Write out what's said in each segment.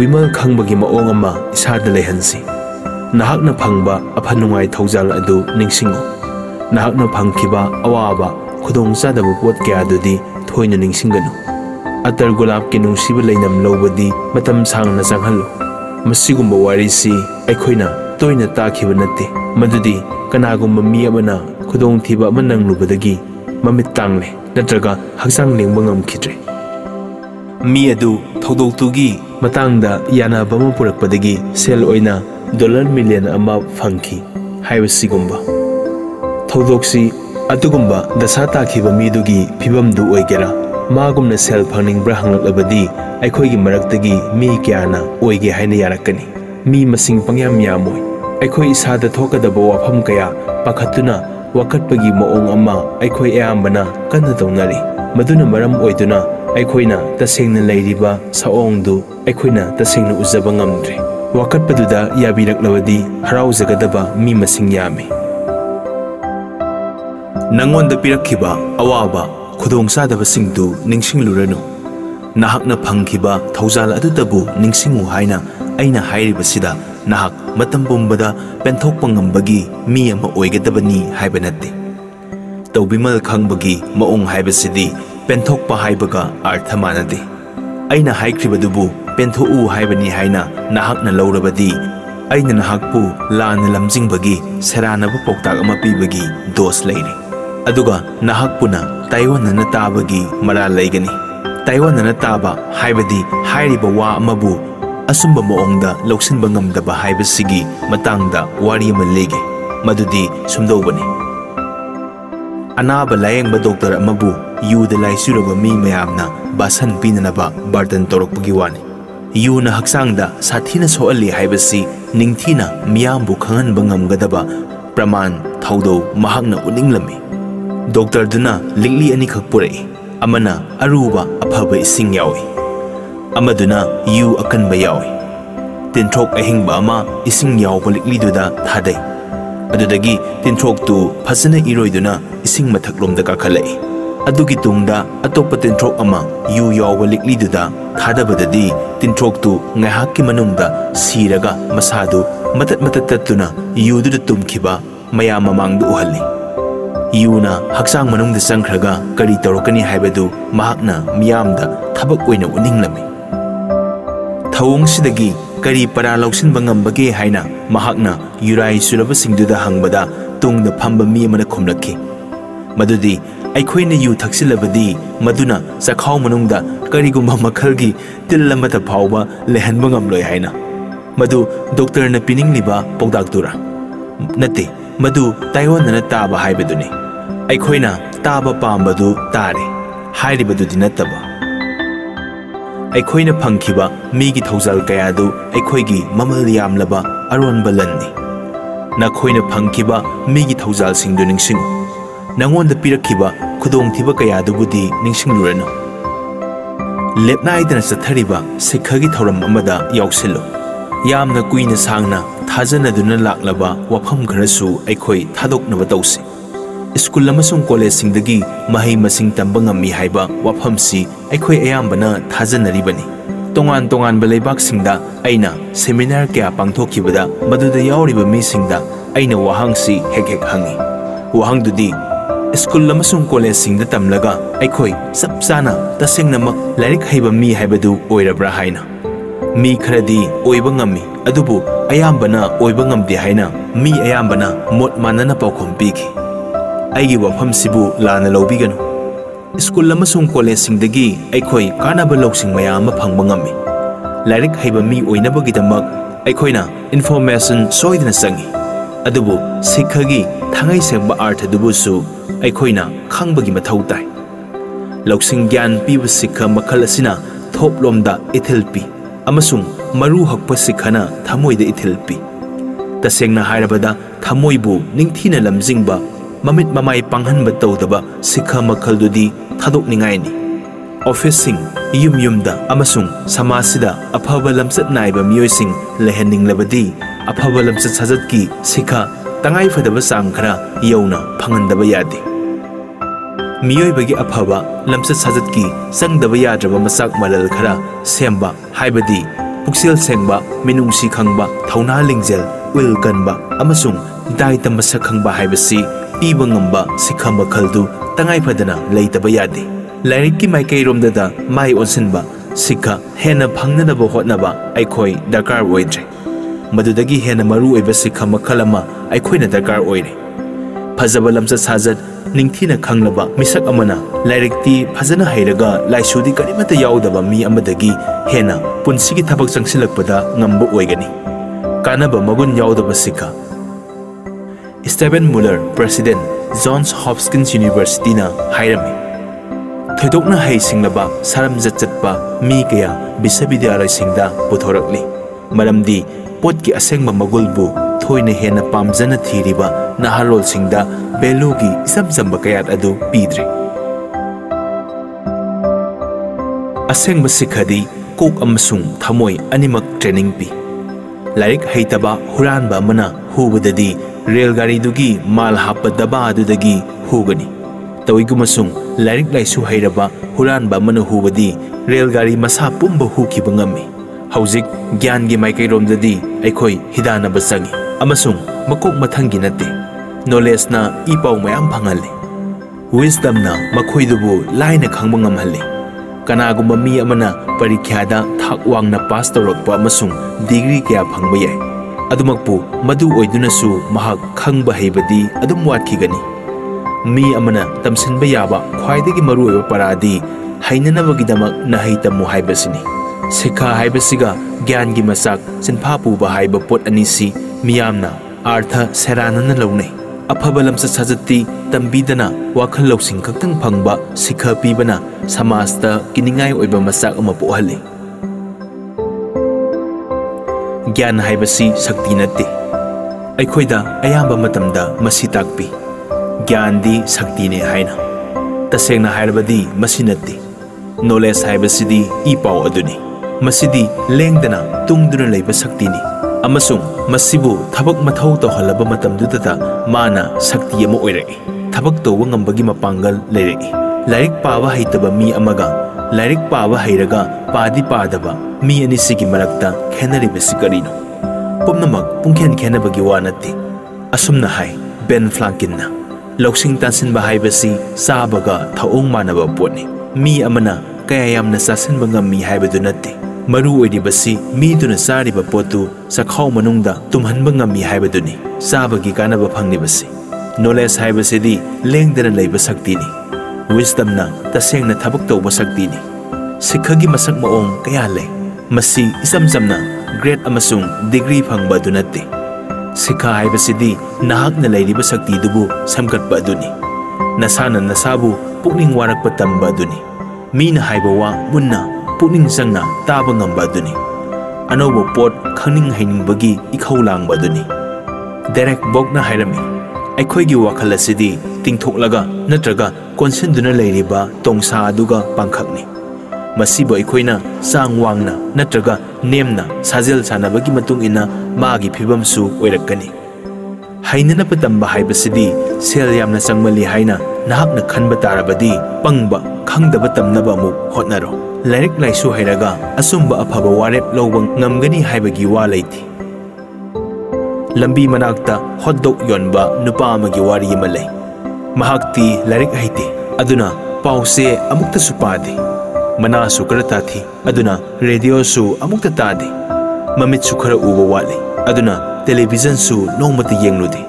wimal khangmagi maong ama isada lehansi. Nahakna phangba aphanungai thaujal adu ningsingo. Nahakna phangkiba awaba khudong zadabu pot kya adudi thoina ningsingano. Atar gulab ki nungsiba leinam lobadi matam sangna sanghalo. Masigumba warisi aikhoina toina takhiba natte. Madudi kanagumba mi amana khudong thiba manang lubadagi mamit tangle natraga haksang lengba ngam khitre. ꯃꯤ ꯑꯗꯨ ꯊꯧꯗꯣꯛꯇꯨꯒꯤ ꯃꯇꯥꯡꯗ ꯌꯥꯅꯕ ꯑꯃ ꯄꯨꯔꯛꯄꯗꯒꯤ ꯁꯦꯜ ꯑꯣꯏꯅ dollar million ꯑꯃ ꯐꯪꯈꯤ ꯍꯥꯏꯕꯁꯤꯒꯨꯝꯕ ꯊꯧꯗꯣꯛꯁꯤ ꯑꯗꯨꯒꯨꯝꯕ ꯗꯁꯥ ꯇꯥꯈꯤꯕ ꯃꯤꯗꯨꯒꯤ ꯐꯤꯕꯝꯗꯨ ꯑꯣꯏꯒꯦꯔꯥ ꯃꯥꯒꯨꯝꯅ ꯁꯦꯜ ꯐꯪꯅꯤꯡꯕ꯭ꯔꯥ ꯍꯪꯂꯛꯂꯕꯗꯤ ꯑꯩꯈꯣꯏꯒꯤ ꯃꯔꯛꯇꯒꯤ ꯃꯤ ꯀꯌꯥꯅ ꯑꯣꯏꯒꯦ ꯍꯥꯏꯅ ꯌꯥꯔꯛꯀꯅꯤ ꯃꯤ ꯃꯁꯤꯡ ꯄꯪꯌꯥꯝ ꯌꯥꯝꯃꯣꯏ ꯑꯩꯈꯣꯏ ꯏꯁꯥꯗ ꯊꯣꯛꯀꯗꯕ ꯋꯥꯐꯝ ꯀꯌꯥ ꯄꯥꯈꯠꯇꯨꯅ ꯋꯥꯀꯠꯄꯒꯤ ꯃꯑꯣꯡ ꯑꯃ ꯑꯩꯈꯣꯏ ꯑꯌꯥꯝꯕꯅ ꯀꯟꯅ ꯇꯧꯅꯔꯤ ꯃꯗꯨꯅ ꯃꯔꯝ ꯑꯣꯏꯗꯨꯅ ꯑꯩꯈꯣꯏꯅ ꯇꯁꯦꯡꯅ ꯂꯩꯔꯤꯕ ꯁꯑꯣꯡꯗꯨ ꯑꯩꯈꯣꯏꯅ ꯇꯁꯦꯡꯅ ꯎꯖꯕ ꯉꯝꯗ꯭ꯔꯦ ꯋꯥꯀꯠꯄꯗꯨꯗ ꯌꯥꯕꯤꯔꯛꯂꯕꯗꯤ ꯍꯔꯥꯎꯖꯒꯗꯕ ꯃꯤ ꯃꯁꯤꯡ ꯌꯥꯝꯃꯤ ꯅꯪꯉꯣꯟꯗ ꯄꯤꯔꯛꯈꯤꯕ ꯑꯋꯥꯕ ꯈꯨꯗꯣꯡꯆꯥꯗꯕꯁꯤꯡꯗꯨ ꯅꯤꯡꯁꯤꯡꯂꯨꯔꯅꯨ ꯅꯍꯥꯛꯅ ꯐꯪꯈꯤꯕ ꯊꯧꯖꯥꯜ ꯑꯗꯨꯗꯕꯨ ꯅꯤꯡꯁꯤꯡꯉꯨ ꯍꯥꯏꯅ ꯑꯩꯅ ꯍꯥꯏꯔꯤꯕꯁꯤꯗ ꯅꯍꯥꯛ ꯃꯇꯝ ꯄꯨꯝꯕꯗ ꯄꯦꯟꯊꯣꯛꯄ ꯉꯝꯕꯒꯤ ꯃꯤ ꯑꯃ ꯑꯣꯏꯒꯗꯕꯅꯤ ꯍꯥꯏꯕ ꯅꯠꯇꯦ ꯇꯧꯕꯤꯃꯜ ꯈꯪꯕꯒꯤ ꯃꯑꯣꯡ ꯍꯥꯏꯕꯁꯤꯗꯤ ꯄꯦꯟꯊꯣꯛꯄ ꯍꯥꯏꯕꯒ ꯑꯔꯊ ꯃꯥꯟꯅꯗꯦ ꯑꯩꯅ ꯍꯥꯏꯈ꯭ꯔꯤꯕꯗꯨꯕꯨ ꯄꯦꯟꯊꯣꯛꯎ ꯍꯥꯏꯕꯅꯤ ꯍꯥꯏꯅ ꯅꯍꯥꯛꯅ ꯂꯧꯔꯕꯗꯤ ꯑꯩꯅ ꯅꯍꯥꯛꯄꯨ ꯂꯥꯟꯅ ꯂꯝꯖꯤꯡꯕꯒꯤ ꯁꯦꯔꯥꯟꯅꯕ ꯄꯥꯎꯇꯥꯛ ꯑꯃ ꯄꯤꯕꯒꯤ ꯗꯣꯁ ꯂꯩꯔꯤ ꯑꯗꯨꯒ ꯅꯍꯥꯛꯄꯨꯅ ꯇꯥꯏꯑꯣꯟꯅꯅ ꯇꯥꯕꯒꯤ ꯃꯔꯥꯜ ꯂꯩꯒꯅꯤ ꯇꯥꯏꯑꯣꯟꯅꯅ ꯇꯥꯕ ꯍꯥꯏꯕꯗꯤ ꯍꯥꯏꯔꯤꯕ ꯋꯥ ꯑꯃꯕꯨ ꯑꯁꯨꯝꯕ ꯃꯑꯣꯡꯗ ꯂꯧꯁꯤꯟꯕ ꯉꯝꯗꯕ ꯍꯥꯏꯕꯁꯤꯒꯤ ꯃꯇꯥꯡꯗ ꯋꯥꯔꯤ ꯑꯃ ꯂꯤꯒꯦ ꯃꯗꯨꯗꯤ ꯁꯨꯝꯗꯧꯕꯅꯤ ꯑꯅꯥꯕ ꯂꯥꯌꯦꯡꯕ ꯗꯣꯛꯇꯔ ꯑꯃꯕꯨ ꯌꯨꯗ ꯂꯥꯏꯆꯨꯔꯕ ꯃꯤ ꯃꯌꯥꯝꯅ ꯕꯥꯁꯟ ꯄꯤꯅꯅꯕ ꯕꯥꯔꯇꯟ ꯇꯧꯔꯛꯄꯒꯤ ꯋꯥꯅꯤ ꯌꯨꯅ ꯍꯛꯆꯥꯡꯗ ꯁꯥꯊꯤꯅ ꯁꯣꯛꯍꯜꯂꯤ ꯍꯥꯏꯕꯁꯤ ꯅꯤꯡꯊꯤꯅ ꯃꯤꯌꯥꯝꯕꯨ ꯈꯪꯍꯟꯕ ꯉꯝꯒꯗꯕ ꯄ꯭ꯔꯃꯥꯟ ꯊꯧꯗꯧ ꯃꯍꯥꯛꯅ ꯎꯠꯅꯤꯡꯂꯝꯃꯤ ꯗꯣꯛꯇꯔꯗꯨꯅ ꯂꯤꯛꯂꯤ ꯑꯅꯤꯈꯛ ꯄꯨꯔꯛꯏ ꯑꯃꯅ ꯑꯔꯨꯕ ꯑꯐꯕ ꯏꯁꯤꯡ ꯌꯥꯎꯏ ꯑꯃꯗꯨꯅ ꯌꯨ ꯑꯀꯟꯕ ꯌꯥꯎꯏ ꯇꯤꯟꯊ꯭ꯔꯣꯛ ꯑꯍꯤꯡꯕ ꯑꯃ ꯏꯁꯤꯡ ꯌꯥꯎꯕ ꯂꯤꯛꯂꯤꯗꯨꯗ ꯊꯥꯗꯩ ꯑꯗꯨꯗꯒꯤ ꯇꯤꯟꯊ꯭ꯔꯣꯛꯇꯨ ꯐꯖꯅ ꯏꯔꯣꯏꯗꯨꯅ ꯏꯁꯤꯡ ꯃꯊꯛꯂꯣꯝꯗ ꯀꯥꯈꯠꯂꯛꯏ ꯑꯗꯨꯒꯤ ꯇꯨꯡꯗ ꯑꯇꯣꯞꯄ ꯇꯤꯟꯊ꯭ꯔꯣꯛ ꯑꯃ ꯌꯨ ꯌꯥꯎꯕ ꯂꯤꯛꯂꯤꯗꯨꯗ ꯊꯥꯗꯕꯗꯗꯤ ꯇꯤꯟꯊ꯭ꯔꯣꯛꯇꯨ ꯉꯥꯏꯍꯥꯛꯀꯤ ꯃꯅꯨꯡꯗ ꯁꯤꯔꯒ ꯃꯁꯥꯗꯨ ꯃꯇꯠ ꯃꯇꯠ ꯇꯠꯇꯨꯅ ꯌꯨꯗꯨꯗ ꯇꯨꯝꯈꯤꯕ ꯃꯌꯥꯝ ꯃꯃꯥꯡꯗ ꯎꯍꯜꯂꯤ ꯌꯨꯅ ꯍꯛꯆꯥꯡ ꯃꯅꯨꯡꯗ ꯆꯪꯈ꯭ꯔꯒ ꯀꯔꯤ ꯇꯧꯔꯛꯀꯅꯤ ꯍꯥꯏꯕꯗꯨ ꯃꯍꯥꯛꯅ ꯃꯤꯌꯥꯝꯗ ꯊꯕꯛ ꯑꯣꯏꯅ ꯎꯠꯅꯤꯡꯂꯝꯃꯤ ꯊꯧꯑꯣꯡꯁꯤꯗꯒꯤ ꯀꯔꯤ ꯄꯔꯥ ꯂꯧꯁꯤꯟꯕ ꯉꯝꯕꯒꯦ ꯍꯥꯏꯅ ꯃꯍꯥꯛꯅ ꯌꯨꯔꯥꯏ ꯆꯨꯔꯕꯁꯤꯡꯗꯨꯗ ꯍꯪꯕꯗ ꯇꯨꯡꯗ ꯐꯝꯕ ꯃꯤ ꯑꯃꯅ ꯈꯨꯝꯂꯛꯈꯤ ꯃꯗꯨꯗꯤ ꯑꯩꯈꯣꯏꯅ ꯌꯨ ꯊꯛꯆꯤꯜꯂꯕꯗꯤ ꯃꯗꯨꯅ ꯆꯈꯥꯎ ꯃꯅꯨꯡꯗ ꯀꯔꯤꯒꯨꯝꯕ ꯃꯈꯜꯒꯤ ꯇꯤꯜ ꯑꯃꯠꯇ ꯐꯥꯎꯕ ꯂꯩꯍꯟꯕ ꯉꯝꯂꯣꯏ ꯍꯥꯏꯅ ꯃꯗꯨ ꯗꯣꯛꯇꯔꯅ ꯄꯤꯅꯤꯡꯂꯤꯕ ꯄꯥꯎꯇꯥꯛꯇꯨꯔꯥ ꯅꯠꯇꯦ ꯃꯗꯨ ꯇꯥꯏꯑꯣꯟꯅꯅ ꯇꯥꯕ ꯍꯥꯏꯕꯗꯨꯅꯤ ꯑꯩꯈꯣꯏꯅ ꯇꯥꯕ ꯄꯥꯝꯕꯗꯨ ꯇꯥꯔꯦ ꯍꯥꯏꯔꯤꯕꯗꯨꯗꯤ ꯅꯠꯇꯕ ꯑꯩꯈꯣꯏꯅ ꯐꯪꯈꯤꯕ ꯃꯤꯒꯤ ꯊꯧꯖꯥꯜ ꯀꯌꯥꯗꯨ ꯑꯩꯈꯣꯏꯒꯤ ꯃꯃꯜ ꯌꯥꯝꯂꯕ ꯑꯔꯣꯟꯕ ꯂꯟꯅꯤ ꯅꯈꯣꯏꯅ ꯐꯪꯈꯤꯕ ꯃꯤꯒꯤ ꯊꯧꯖꯥꯜꯁꯤꯡꯗꯨ ꯅꯤꯡꯁꯤꯡꯉꯨ ꯅꯉꯣꯟꯗ ꯄꯤꯔꯛꯈꯤꯕ ꯈꯨꯗꯣꯡꯊꯤꯕ ꯀꯌꯥꯗꯨꯕꯨꯗꯤ ꯅꯤꯡꯁꯤꯡꯂꯨꯔꯅꯨ ꯂꯦꯞꯅꯥꯏꯗꯅ ꯆꯠꯊꯔꯤꯕ ꯁꯤꯈꯒꯤ ꯊꯧꯔꯝ ꯑꯃꯗ ꯌꯥꯎꯁꯤꯜꯂꯨ ꯌꯥꯝꯅ ꯀꯨꯏꯅ ꯁꯥꯡꯅ ꯊꯥꯖꯅꯗꯨꯅ ꯂꯥꯛꯂꯕ ꯋꯥꯐꯝ ꯈꯔꯁꯨ ꯑꯩꯈꯣꯏ ꯊꯥꯗꯣꯛꯅꯕ ꯇꯧꯁꯤ स्कूल अमसुंग कॉलेज सिंदगी महई मसिंग तंबंग अम्मी हाइबा वाफमसी अखोय अयाम्बना थाजनरीबनी तोंगान तोंगान बलेबाक सिंगदा अइना सेमिनार क्या पांगथोखिबदा मदुद यावरिब मी सिंगदा अइना वहांगसी हेक हेक हंगी वहांगदुदी स्कूल अमसुंग कॉलेज सिंगदा तमलगा अखोय सब साना तसेंगनमक लाइक हाइबा मी हाइबदु ओइरब्रा हाइना mi kharadi oiba ngami adubu ayambana oiba ngamde haina mi ayambana ꯑꯩꯒꯤ ꯋꯥꯐꯝꯁꯤꯕꯨ ꯂꯥꯟꯅ ꯂꯧꯕꯤꯒꯅꯨ ꯁ꯭ꯀꯨꯜ ꯑꯃꯁꯨꯡ ꯀꯣꯂꯦꯖꯁꯤꯡꯗꯒꯤ ꯑꯩꯈꯣꯏ ꯀꯥꯟꯅꯕ ꯂꯧꯁꯤꯡ ꯃꯌꯥꯝ ꯑꯃ ꯐꯪꯕ ꯉꯝꯃꯤ ꯂꯥꯏꯔꯤꯛ ꯍꯩꯕ ꯃꯤ ꯑꯣꯏꯅꯕꯒꯤꯗꯃꯛ ꯑꯩꯈꯣꯏꯅ ꯏꯟꯐꯣꯔꯃꯦꯁꯟ ꯁꯣꯏꯗꯅ ꯆꯪꯏ ꯑꯗꯨꯕꯨ ꯁꯤꯈꯒꯤ ꯊꯥꯡꯉꯩ ꯁꯦꯡꯕ ꯑꯥꯔꯊꯗꯨꯕꯨꯁꯨ ꯑꯩꯈꯣꯏꯅ ꯈꯪꯕꯒꯤ ꯃꯊꯧ ꯇꯥꯏ ꯂꯧꯁꯤꯡ ꯒ꯭ꯌꯥꯟ ꯄꯤꯕ ꯁꯤꯈ ꯃꯈꯜ ꯑꯁꯤꯅ ꯊꯣꯞꯂꯣꯝꯗ ꯏꯊꯤꯜ ꯄꯤ ꯑꯃꯁꯨꯡ ꯃꯔꯨ ꯍꯛꯄ ꯁꯤꯈꯅ ꯊꯃꯣꯏꯗ ꯏꯊꯤꯜ ꯄꯤ ꯇꯁꯦꯡꯅ ꯍꯥꯏꯔꯕꯗ ꯊꯃꯣꯏꯕꯨ ꯅꯤꯡꯊꯤꯅ ꯂꯝꯖꯤꯡꯕ ꯃꯃꯤꯠ ꯃꯃꯥꯏ ꯄꯥꯡꯍꯟꯕ ꯇꯧꯗꯕ ꯁꯤꯈ ꯃꯈꯜꯗꯨꯗꯤ ꯊꯥꯗꯣꯛꯅꯤꯡꯉꯥꯏꯅꯤ ꯑꯣꯐꯤꯁꯁꯤꯡ ꯌꯨꯝ ꯌꯨꯝꯗ ꯑꯃꯁꯨꯡ ꯁꯃꯥꯖꯁꯤꯗ ꯑꯐꯕ ꯂꯝꯆꯠ ꯅꯥꯏꯕ ꯃꯤꯑꯣꯏꯁꯤꯡ ꯂꯩꯍꯟꯅꯤꯡꯂꯕꯗꯤ ꯑꯐꯕ ꯂꯝꯆꯠ ꯁꯥꯖꯠꯀꯤ ꯁꯤꯈ ꯇꯉꯥꯏꯐꯗꯕ ꯆꯥꯡ ꯈꯔ ꯌꯧꯅ ꯐꯪꯍꯟꯗꯕ ꯌꯥꯗꯦ ꯃꯤꯑꯣꯏꯕꯒꯤ ꯑꯐꯕ ꯂꯝꯆꯠ ꯁꯥꯖꯠꯀꯤ ꯆꯪꯗꯕ ꯌꯥꯗ꯭ꯔꯕ ꯃꯆꯥꯛ ꯃꯔꯜ ꯈꯔ ꯁꯦꯝꯕ ꯍꯥꯏꯕꯗꯤ ꯄꯨꯛꯆꯦꯜ ꯁꯦꯡꯕ ꯃꯤꯅꯨꯡꯁꯤ ꯈꯪꯕ ꯊꯧꯅꯥ ꯂꯤꯡꯖꯦꯜ ꯋꯤꯜ ꯀꯟꯕ ꯑꯃꯁꯨꯡ ꯗꯥꯏꯇ ꯃꯁꯛ ꯈꯪꯕ ꯍꯥꯏꯕꯁꯤ ꯄꯤꯕ ꯉꯝꯕ ꯁꯤꯈꯥ ꯃꯈꯜꯗꯨ ꯇꯉꯥꯏꯐꯗꯅ ꯂꯩꯇꯕ ꯌꯥꯗꯦ ꯂꯥꯏꯔꯤꯛꯀꯤ ꯃꯥꯏꯀꯩꯔꯣꯝꯗꯗ ꯃꯥꯏ ꯑꯣꯟꯁꯤꯟꯕ ꯁꯤꯈꯥ ꯍꯦꯟꯅ ꯐꯪꯅꯅꯕ ꯍꯣꯠꯅꯕ ꯑꯩꯈꯣꯏ ꯗꯔꯀꯥꯔ ꯑꯣꯏꯗ꯭ꯔꯦ ꯃꯗꯨꯗꯒꯤ ꯍꯦꯟꯅ ꯃꯔꯨꯑꯣꯏꯕ ꯁꯤꯈꯥ ꯃꯈꯜ ꯑꯃ ꯑꯩꯈꯣꯏꯅ ꯗꯔꯀꯥꯔ ꯑꯣꯏꯔꯦ ꯐꯖꯕ ꯂꯝꯆꯠ ꯁꯥꯖꯠ ꯅꯤꯡꯊꯤꯅ ꯈꯪꯂꯕ ꯃꯤꯁꯛ ꯑꯃꯅ ꯂꯥꯏꯔꯤꯛꯇꯤ ꯐꯖꯅ ꯍꯩꯔꯒ ꯂꯥꯏꯁꯨꯗꯤ ꯀꯔꯤꯃꯠꯇ ꯌꯥꯎꯗꯕ ꯃꯤ ꯑꯃꯗꯒꯤ ꯍꯦꯟꯅ ꯄꯨꯟꯁꯤꯒꯤ ꯊꯕꯛ ꯆꯪꯁꯤꯜꯂꯛꯄꯗ ꯉꯝꯕ ꯑꯣꯏꯒꯅꯤ ꯀꯥꯟꯅꯕ ꯃꯒꯨꯟ ꯌꯥꯎꯗꯕ ꯁꯤꯈꯥ Steven Muller president John's Hopkins ꯌꯨꯅꯤꯚꯔꯁꯤꯇꯤꯅ ꯍꯥꯏꯔꯝꯃꯤ ꯊꯣꯏꯗꯣꯛꯅ ꯍꯩꯁꯤꯡꯂꯕ ꯁꯔꯝꯖꯠ ꯆꯠꯄ ꯃꯤ ꯀꯌꯥ ꯕꯤꯁ꯭ꯋꯕꯤꯗ꯭ꯌꯥꯂꯌꯁꯤꯡꯗ ꯄꯨꯊꯣꯔꯛꯂꯤ ꯃꯔꯝꯗꯤ ꯄꯣꯠꯀꯤ ꯑꯁꯦꯡꯕ ꯃꯒꯨꯜꯕꯨ ꯊꯣꯏꯅ ꯍꯦꯟꯅ ꯄꯥꯝꯖꯅ ꯊꯤꯔꯤꯕ ꯅꯍꯥꯔꯣꯜꯁꯤꯡꯗ ꯚꯦꯂꯨꯒꯤ ꯏꯆꯝ ꯆꯝꯕ ꯀꯌꯥꯠ ꯑꯗꯨ ꯄꯤꯗ꯭ꯔꯤ ꯑꯁꯦꯡꯕ ꯁꯤꯈꯗꯤ ꯀꯣꯛ ꯑꯃꯁꯨꯡ ꯊꯃꯣꯏ ꯑꯅꯤꯃꯛ ꯇ꯭ꯔꯦꯅꯤꯡ ꯄꯤ ꯂꯥꯏꯔꯤꯛ ꯍꯩꯇꯕ ꯍꯨꯔꯥꯟꯕ ꯑꯃꯅ ꯍꯨꯕꯗꯗꯤ ꯔꯦꯜ ꯒꯥꯔꯤꯗꯨꯒꯤ ꯃꯥꯜ ꯍꯥꯞꯄ ꯗꯕꯥ ꯑꯗꯨꯗꯒꯤ ꯍꯨꯒꯅꯤ ꯇꯧꯏꯒꯨꯝꯕꯁꯨꯡ ꯂꯥꯏꯔꯤꯛ ꯂꯥꯏꯁꯨ ꯍꯩꯔꯕ ꯍꯨꯔꯥꯟꯕ ꯑꯃꯅ ꯍꯨꯕꯗꯤ ꯔꯦꯜ ꯒꯥꯔꯤ ꯃꯁꯥ ꯄꯨꯝꯕ ꯍꯨꯈꯤꯕ ꯉꯝꯃꯤ ꯍꯧꯖꯤꯛ ꯒ꯭ꯌꯥꯟꯒꯤ ꯃꯥꯏꯀꯩꯔꯣꯝꯗꯗꯤ ꯑꯩꯈꯣꯏ ꯍꯤꯗꯥꯟꯅꯕ ꯆꯪꯉꯤ ꯑꯃꯁꯨꯡ ꯃꯀꯣꯛ ꯃꯊꯪꯒꯤ ꯅꯠꯇꯦ ꯅꯣꯂꯦꯖꯅ ꯏ ꯄꯥꯎ ꯃꯌꯥꯝ ꯐꯪꯍꯜꯂꯤ ꯋꯤꯁꯗꯝꯅ ꯃꯈꯣꯏꯗꯨꯕꯨ ꯂꯥꯏꯅ ꯈꯪꯕ ꯉꯝꯍꯜꯂꯤ ꯀꯅꯥꯒꯨꯝꯕ ꯃꯤ ꯑꯃꯅ ꯄꯔꯤꯈ꯭ꯌꯥꯗ ꯊꯥꯛ ꯋꯥꯡꯅ ꯄꯥꯁ ꯇꯧꯔꯛꯄ ꯑꯃꯁꯨꯡ ꯗꯤꯒ꯭ꯔꯤ ꯀꯌꯥ ꯐꯪꯕ ꯌꯥꯏ ꯑꯗꯨꯃꯛꯄꯨ ꯃꯗꯨ ꯑꯣꯏꯗꯨꯅꯁꯨ ꯃꯍꯥꯛ ꯈꯪꯕ ꯍꯩꯕꯗꯤ ꯑꯗꯨꯝ ꯋꯥꯠꯈꯤꯒꯅꯤ ꯃꯤ ꯑꯃꯅ ꯇꯝꯁꯤꯟꯕ ꯌꯥꯕ ꯈ꯭ꯋꯥꯏꯗꯒꯤ ꯃꯔꯨꯑꯣꯏꯕ ꯄꯔꯥꯗꯤ ꯍꯩꯅꯅꯕꯒꯤꯗꯃꯛ ꯅꯍꯩ ꯇꯝꯃꯨ ꯍꯥꯏꯕꯁꯤꯅꯤ ꯁꯤꯈꯥ ꯍꯥꯏꯕꯁꯤꯒ ꯒ꯭ꯌꯥꯟꯒꯤ ꯃꯆꯥꯛ ꯆꯤꯟꯐꯥ ꯄꯨꯕ ꯍꯥꯏꯕ ꯄꯣꯠ ꯑꯅꯤꯁꯤ ꯃꯤꯌꯥꯝꯅ ꯑꯥꯔꯊ ꯁꯦꯔꯥꯟꯅꯅ ꯂꯧꯅꯩ ꯑꯐꯕ ꯂꯝꯆꯠ ꯁꯥꯖꯠꯇꯤ ꯇꯝꯕꯤꯗꯅ ꯋꯥꯈꯜ ꯂꯧꯁꯤꯡ ꯈꯛꯇꯪ ꯐꯪꯕ ꯁꯤꯈꯥ ꯄꯤꯕꯅ ꯁꯃꯥꯖꯇ ꯀꯤꯅꯤꯡꯉꯥꯏ ꯑꯣꯏꯕ ꯃꯆꯥꯛ ꯑꯃ ꯄꯣꯛꯍꯜꯂꯤ ꯒ꯭ꯌꯥꯟ ꯍꯥꯏꯕꯁꯤ ꯁꯛꯇꯤ ꯅꯠꯇꯦ ꯑꯩꯈꯣꯏꯗ ꯑꯌꯥꯝꯕ ꯃꯇꯝꯗ ꯃꯁꯤ ꯇꯥꯛꯄꯤ ꯒ꯭ꯌꯥꯟꯗꯤ ꯁꯛꯇꯤꯅꯦ ꯍꯥꯏꯅ ꯇꯁꯦꯡꯅ ꯍꯥꯏꯔꯕꯗꯤ ꯃꯁꯤ ꯅꯠꯇꯦ ꯅꯣꯂꯦꯖ ꯍꯥꯏꯕꯁꯤꯗꯤ ꯏ ꯄꯥꯎ ꯑꯗꯨꯅꯤ ꯃꯁꯤꯗꯤ ꯂꯦꯡꯗꯅ ꯇꯨꯡꯗꯨꯅ ꯂꯩꯕ ꯁꯛꯇꯤꯅꯤ ꯑꯃꯁꯨꯡ ꯃꯁꯤꯕꯨ ꯊꯕꯛ ꯃꯊꯧ ꯇꯧꯍꯜꯂꯕ ꯃꯇꯝꯗꯨꯗ ꯃꯥꯅ ꯁꯛꯇꯤ ꯑꯃ ꯑꯣꯏꯔꯛꯏ ꯊꯕꯛ ꯇꯧꯕ ꯉꯝꯕꯒꯤ ꯃꯄꯥꯡꯒꯜ ꯂꯩꯔꯛꯏ ꯂꯥꯏꯔꯤꯛ ꯄꯥꯕ ꯍꯩꯇꯕ ꯃꯤ ꯑꯃꯒ ꯂꯥꯏꯔꯤꯛ ꯄꯥꯕ ꯍꯩꯔꯒ ꯄꯥꯗꯤ ꯄꯥꯗꯕ ꯃꯤ ꯑꯅꯤꯁꯤꯒꯤ ꯃꯔꯛꯇ ꯈꯦꯠꯅꯔꯤꯕꯁꯤ ꯀꯔꯤꯅꯣ ꯄꯨꯝꯅꯃꯛ ꯄꯨꯡꯈꯦꯟ ꯈꯦꯟꯅꯕꯒꯤ ꯋꯥ ꯅꯠꯇꯦ ꯑꯁꯨꯝꯅ ꯍꯥꯏ ꯕꯦꯟ ꯐ꯭ꯂꯥꯡꯀꯤꯟꯅ ꯂꯧꯁꯤꯡ ꯇꯥꯟꯁꯤꯟꯕ ꯍꯥꯏꯕꯁꯤ ꯆꯥꯕꯒ ꯊꯧꯑꯣꯡ ꯃꯥꯟꯅꯕ ꯄꯣꯠꯅꯤ ꯃꯤ ꯑꯃꯅ ꯀꯌꯥ ꯌꯥꯝꯅ ꯆꯥꯁꯤꯟꯕ ꯉꯝꯃꯤ ꯍꯥꯏꯕꯗꯨ ꯅꯠꯇꯦ ꯃꯔꯨ ꯑꯣꯏꯔꯤꯕꯁꯤ ꯃꯤꯗꯨꯅ ꯆꯥꯔꯤꯕ ꯄꯣꯠꯇꯨ ꯆꯈꯥꯎ ꯃꯅꯨꯡꯗ ꯇꯨꯝꯍꯟꯕ ꯉꯝꯃꯤ ꯍꯥꯏꯕꯗꯨꯅꯤ ꯆꯥꯕꯒꯤ ꯀꯥꯟꯅꯕ ꯐꯪꯂꯤꯕꯁꯤ ꯅꯣꯂꯦꯖ ꯍꯥꯏꯕꯁꯤꯗꯤ ꯂꯦꯡꯗꯅ ꯂꯩꯕ ꯁꯛꯇꯤꯅꯤ ꯋꯤꯁꯗꯝꯅ ꯇꯁꯦꯡꯅ ꯊꯕꯛ ꯇꯧꯕ ꯁꯛꯇꯤꯅꯤ ꯁꯤꯈꯒꯤ ꯃꯁꯛ ꯃꯑꯣꯡ ꯀꯌꯥ ꯂꯩ ꯃꯁꯤ ꯏꯆꯝ ꯆꯝꯅ ꯒ꯭ꯔꯦꯗ ꯑꯃꯁꯨꯡ ꯗꯤꯒ꯭ꯔꯤ ꯐꯪꯕ ꯑꯗꯨ ꯅꯠꯇꯦ ꯁꯤꯈꯥ ꯍꯥꯏꯕꯁꯤꯗꯤ ꯅꯍꯥꯛꯅ ꯂꯩꯔꯤꯕ ꯁꯛꯇꯤꯗꯨꯕꯨ ꯁꯦꯝꯒꯠꯄ ꯑꯗꯨꯅꯤ ꯅꯁꯥꯅ ꯅꯁꯥꯕꯨ ꯄꯨꯛꯅꯤꯡ ꯋꯥꯔꯛꯄ ꯇꯝꯕ ꯑꯗꯨꯅꯤ ꯃꯤꯅ ꯍꯥꯏꯕ ꯋꯥ ꯃꯨꯟꯅ ꯄꯨꯛꯅꯤꯡ ꯆꯪꯅ ꯇꯥꯕ ꯉꯝꯕ ꯑꯗꯨꯅꯤ ꯑꯅꯧꯕ ꯄꯣꯠ ꯈꯪꯅꯤꯡ ꯍꯩꯅꯤꯡꯕꯒꯤ ꯏꯈꯧ ꯂꯥꯡꯕ ꯑꯗꯨꯅꯤ ꯗꯦꯔꯦꯛ ꯕꯣꯛꯅ ꯍꯥꯏꯔꯝꯃꯤ ꯑꯩꯈꯣꯏꯒꯤ ꯋꯥꯈꯜ ꯑꯁꯤꯗꯤ ꯇꯤꯡꯊꯣꯛꯂꯒ ꯅꯠꯇ꯭ꯔꯒ ꯀꯣꯟꯁꯤꯟꯗꯨꯅ ꯂꯩꯔꯤꯕ ꯇꯣꯡꯁꯥ ꯑꯗꯨꯒ ꯄꯥꯡꯈꯛꯅꯤ ꯃꯁꯤꯕꯨ ꯑꯩꯈꯣꯏꯅ ꯆꯥꯡ ꯋꯥꯡꯅ ꯅꯠꯇ꯭ꯔꯒ ꯅꯦꯝꯅ ꯁꯥꯖꯦꯜ ꯁꯥꯟꯅꯕꯒꯤ ꯃꯇꯨꯡ ꯏꯟꯅ ꯃꯥꯒꯤ ꯐꯤꯕꯝꯁꯨ ꯑꯣꯏꯔꯛꯀꯅꯤ ꯍꯩꯅꯅꯕ ꯇꯝꯕ ꯍꯥꯏꯕꯁꯤꯗꯤ ꯁꯦꯜ ꯌꯥꯝꯅ ꯆꯪꯃꯜꯂꯤ ꯍꯥꯏꯅ ꯅꯍꯥꯛꯅ ꯈꯟꯕ ꯇꯥꯔꯕꯗꯤ ꯄꯪꯕ ꯈꯪꯗꯕ ꯇꯝꯅꯕ ꯑꯃꯨꯛ ꯍꯣꯠꯅꯔꯣ ꯂꯥꯏꯔꯤꯛ ꯂꯥꯏꯁꯨ ꯍꯩꯔꯒ ꯑꯆꯨꯝꯕ ꯑꯐꯕ ꯋꯥꯔꯦꯞ ꯂꯧꯕ ꯉꯝꯒꯅꯤ ꯍꯥꯏꯕꯒꯤ ꯋꯥ ꯂꯩꯇꯦ ꯂꯝꯕꯤ ꯃꯅꯥꯛꯇ ꯍꯣꯠꯗꯣꯛ ꯌꯣꯟꯕ ꯅꯨꯄꯥ ꯑꯃꯒꯤ ꯋꯥꯔꯤ ꯑꯃ ꯂꯩ महाक्ति लाइक हईते अदुना पाउसे अमुक्तसु पादे मना कर ताथी अदुना रेडियोसु अमुक्त तादे ममितसु खर उबा वाले अदुना टेलीविजनसु नोमत येंगनुदे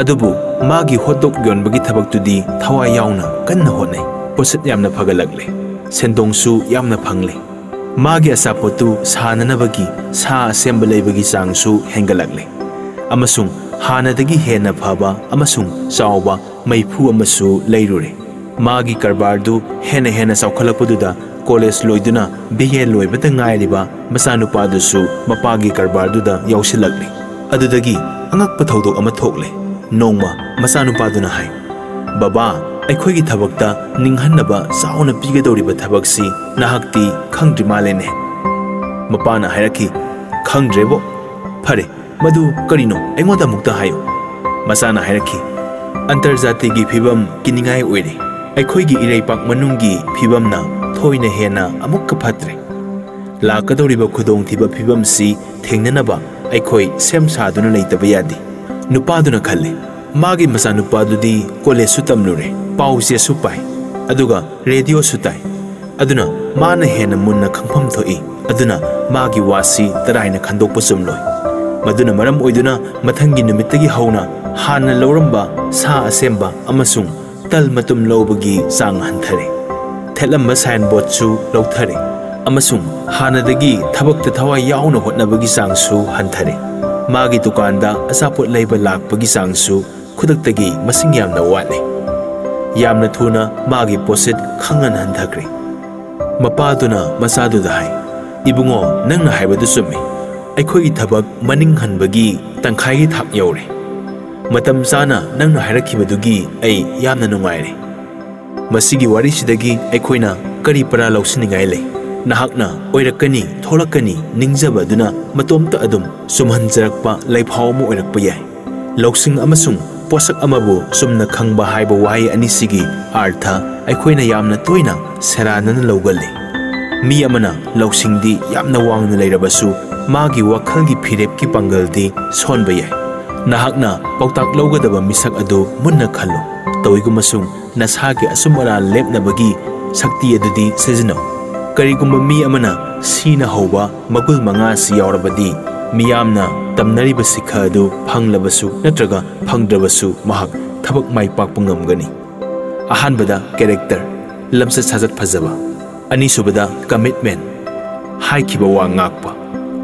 अदुबु मागी होटोक योनबगी थबक्तुदी थवा याउना कन्न होने पोसत यामना फगलगले सेंदोंसु यामना फंगले मागी असापोतु साननबगी सा असेंबलेबगी चांगसु हेंगलगले अमसुंग हानदगी हेन फबा अमसुंग चावबा ꯆꯥꯎꯕ ꯃꯩꯐꯨ ꯑꯃꯁꯨ ꯂꯩꯔꯨꯔꯦ ꯃꯥꯒꯤ ꯀꯔꯕꯥꯔꯗꯨ ꯍꯦꯟꯅ ꯍꯦꯟꯅ ꯆꯥꯎꯈꯠꯂꯛꯄꯗꯨꯗ ꯀꯣꯂꯦꯖ ꯂꯣꯏꯗꯨꯅ ꯕꯤ ꯑꯦ ꯂꯣꯏꯕꯇ ꯉꯥꯏꯔꯤꯕ ꯃꯆꯥꯅꯨꯄꯥꯗꯨꯁꯨ ꯃꯄꯥꯒꯤ ꯀꯔꯕꯥꯔꯗꯨꯗ ꯌꯥꯎꯁꯤꯜꯂꯛꯂꯤ ꯑꯗꯨꯗꯒꯤ ꯑꯉꯛꯄ ꯊꯧꯗꯣꯛ ꯑꯃ ꯊꯣꯛꯂꯦ ꯅꯣꯡꯃ ꯃꯆꯥꯅꯨꯄꯥꯗꯨꯅ ꯍꯥꯏ ꯕꯕꯥ ꯑꯩꯈꯣꯏꯒꯤ ꯊꯕꯛꯇ ꯅꯤꯡꯍꯟꯅꯕ ꯆꯥꯎꯅ ꯄꯤꯒꯗꯧꯔꯤꯕ ꯊꯕꯛꯁꯤ ꯅꯍꯥꯛꯇꯤ ꯈꯪꯗ꯭ꯔꯤ ꯃꯥꯜꯂꯦꯅꯦ ꯃꯄꯥꯅ ꯍꯥꯏꯔꯛꯈꯤ ꯈꯪꯗ꯭ꯔꯦꯕꯣ ꯐꯔꯦ ꯃꯗꯨ ꯀꯔꯤꯅꯣ ꯑꯩꯉꯣꯟꯗ ꯑꯃꯨꯛꯇ ꯍꯥꯏꯌꯨ ꯃꯆꯥꯅ ꯍꯥꯏꯔꯛꯈꯤ ꯑꯟꯇꯔꯖꯥꯇꯤꯒꯤ ꯐꯤꯕꯝ ꯀꯤꯅꯤꯡꯉꯥꯏ ꯑꯣꯏꯔꯦ ꯑꯩꯈꯣꯏꯒꯤ ꯏꯔꯩꯄꯥꯛ ꯃꯅꯨꯡꯒꯤ ꯐꯤꯕꯝꯅ ꯊꯣꯏꯅ ꯍꯦꯟꯅ ꯑꯃꯨꯛꯀ ꯐꯠꯇ꯭ꯔꯦ ꯂꯥꯛꯀꯗꯧꯔꯤꯕ ꯈꯨꯗꯣꯡꯊꯤꯕ ꯐꯤꯕꯝꯁꯤ ꯊꯦꯡꯅꯅꯕ ꯑꯩꯈꯣꯏ ꯁꯦꯝ ꯁꯥꯗꯨꯅ ꯂꯩꯇꯕ ꯌꯥꯗꯦ ꯅꯨꯄꯥꯗꯨꯅ ꯈꯜꯂꯤ ꯃꯥꯒꯤ ꯃꯆꯥꯅꯨꯄꯥꯗꯨꯗꯤ ꯀꯣꯂꯦꯖꯁꯨ ꯇꯝꯂꯨꯔꯦ ꯄꯥꯎ ꯆꯦꯁꯨ ꯄꯥꯏ ꯑꯗꯨꯒ ꯔꯦꯗꯤꯑꯣꯁꯨ ꯇꯥꯏ ꯑꯗꯨꯅ ꯃꯥꯅ ꯍꯦꯟꯅ ꯃꯨꯟꯅ ꯈꯪꯐꯝ ꯊꯣꯛꯏ ꯑꯗꯨꯅ ꯃꯥꯒꯤ ꯋꯥꯁꯤ ꯇꯔꯥꯏꯅ ꯈꯟꯗꯣꯛꯄ ꯆꯨꯝꯂꯣꯏ ꯃꯗꯨꯅ ꯃꯔꯝ ꯑꯣꯏꯗꯨꯅ ꯃꯊꯪꯒꯤ ꯅꯨꯃꯤꯠꯇꯒꯤ ꯍꯧꯅ ꯍꯥꯟꯅ ꯂꯧꯔꯝꯕ ꯁꯥ ꯑꯁꯦꯝꯕ ꯑꯃꯁꯨꯡ ꯇꯜ ꯃꯇꯨꯝ ꯂꯧꯕꯒꯤ ꯆꯥꯡ ꯍꯟꯊꯔꯦ ꯊꯦꯠꯂꯝꯕ ꯁꯥꯏꯟꯕꯣꯔꯗꯁꯨ ꯂꯧꯊꯔꯦ ꯑꯃꯁꯨꯡ ꯍꯥꯟꯅꯗꯒꯤ ꯊꯕꯛꯇ ꯊꯋꯥꯏ ꯌꯥꯎꯅ ꯍꯣꯠꯅꯕꯒꯤ ꯆꯥꯡꯁꯨ ꯍꯟꯊꯔꯦ ꯃꯥꯒꯤ ꯗꯨꯀꯥꯟꯗ ꯑꯆꯥꯄꯣꯠ ꯂꯩꯕ ꯂꯥꯛꯄꯒꯤ ꯆꯥꯡꯁꯨ ꯈꯨꯗꯛꯇꯒꯤ ꯃꯁꯤꯡ ꯌꯥꯝꯅ ꯋꯥꯠꯂꯦ ꯌꯥꯝꯅ ꯊꯨꯅ ꯃꯥꯒꯤ ꯄꯣꯠꯁꯤꯠ ꯈꯪꯍꯟ ꯍꯟꯊꯈ꯭ꯔꯦ ꯃꯄꯥꯗꯨꯅ ꯃꯆꯥꯗꯨꯗ ꯍꯥꯏ ꯏꯕꯨꯡꯉꯣ ꯅꯪꯅ ꯍꯥꯏꯕꯗꯨ ꯆꯨꯝꯃꯤ ꯑꯩꯈꯣꯏꯒꯤ ꯊꯕꯛ ꯃꯅꯤꯡ ꯍꯟꯕꯒꯤ ꯇꯪꯈꯥꯏꯒꯤ ꯊꯥꯛ ꯌꯧꯔꯦ ꯃꯇꯝ ꯆꯥꯅ ꯅꯪꯅ ꯍꯥꯏꯔꯛꯈꯤꯕꯗꯨꯒꯤ ꯑꯩ ꯌꯥꯝꯅ ꯅꯨꯡꯉꯥꯏꯔꯦ ꯃꯁꯤꯒꯤ ꯋꯥꯔꯤꯁꯤꯗꯒꯤ ꯑꯩꯈꯣꯏꯅ ꯀꯔꯤ ꯄꯔꯥ ꯂꯧꯁꯤꯟꯅꯤꯡꯉꯥꯏ ꯂꯩ ꯅꯍꯥꯛꯅ ꯑꯣꯏꯔꯛꯀꯅꯤ ꯊꯣꯛꯂꯛꯀꯅꯤ ꯅꯤꯡꯖꯕ ꯑꯗꯨꯅ ꯃꯇꯣꯝꯇ ꯑꯗꯨꯝ ꯆꯨꯝꯍꯟꯖꯔꯛꯄ ꯂꯩꯐꯥꯎ ꯑꯃ ꯑꯣꯏꯔꯛꯄ ꯌꯥꯏ ꯂꯧꯁꯤꯡ ꯑꯃꯁꯨꯡ ꯄꯣꯠꯁꯛ ꯑꯃꯕꯨ ꯆꯨꯝꯅ ꯈꯪꯕ ꯍꯥꯏꯕ ꯋꯥꯍꯩ ꯑꯅꯤꯁꯤꯒꯤ ꯑꯥꯔꯊ ꯑꯩꯈꯣꯏꯅ ꯌꯥꯝꯅ ꯇꯣꯏꯅ ꯁꯦꯔꯥꯟꯅꯅ ꯂꯧꯒꯜꯂꯤ ꯃꯤ ꯑꯃꯅ ꯂꯧꯁꯤꯡꯗꯤ ꯌꯥꯝꯅ ꯋꯥꯡꯅ ꯂꯩꯔꯕꯁꯨ ꯃꯥꯒꯤ ꯋꯥꯈꯜꯒꯤ ꯐꯤꯔꯦꯞꯀꯤ ꯄꯥꯡꯒꯜꯗꯤ ꯁꯣꯟꯕ ꯌꯥꯏ ꯅꯍꯥꯛꯅ ꯄꯥꯎꯇꯥꯛ ꯂꯧꯒꯗꯕ ꯃꯤꯁꯛ ꯑꯗꯨ ꯃꯨꯟꯅ ꯈꯜꯂꯨ ꯇꯧꯏꯒꯨꯝꯕꯁꯨꯡ ꯅꯁꯥꯒꯤ ꯑꯆꯨꯝ ꯑꯔꯥꯟ ꯂꯦꯞꯅꯕꯒꯤ ꯁꯛꯇꯤ ꯑꯗꯨꯗꯤ ꯁꯤꯖꯤꯟꯅꯧ ꯀꯔꯤꯒꯨꯝꯕ ꯃꯤ ꯑꯃꯅ ꯁꯤꯅ ꯍꯧꯕ ꯃꯒꯨꯜ ꯃꯉꯥꯁꯤ ꯌꯥꯎꯔꯕꯗꯤ ꯃꯤꯌꯥꯝꯅ ꯇꯝꯅꯔꯤꯕ ꯁꯤꯈ ꯑꯗꯨ ꯐꯪꯂꯕꯁꯨ ꯅꯠꯇ꯭ꯔꯒ ꯐꯪꯗ꯭ꯔꯕꯁꯨ ꯃꯍꯥꯛ ꯊꯕꯛ ꯃꯥꯏ ꯄꯥꯛꯄ ꯉꯝꯒꯅꯤ ꯑꯍꯥꯟꯕꯗ ꯀꯦꯔꯦꯛꯇꯔ ꯂꯝꯆꯠ ꯁꯥꯖꯠ ꯐꯖꯕ ꯑꯅꯤꯁꯨꯕꯗ ꯀꯃꯤꯠꯃꯦꯟ ꯍꯥꯏꯈꯤꯕ ꯋꯥ ꯉꯥꯛꯄ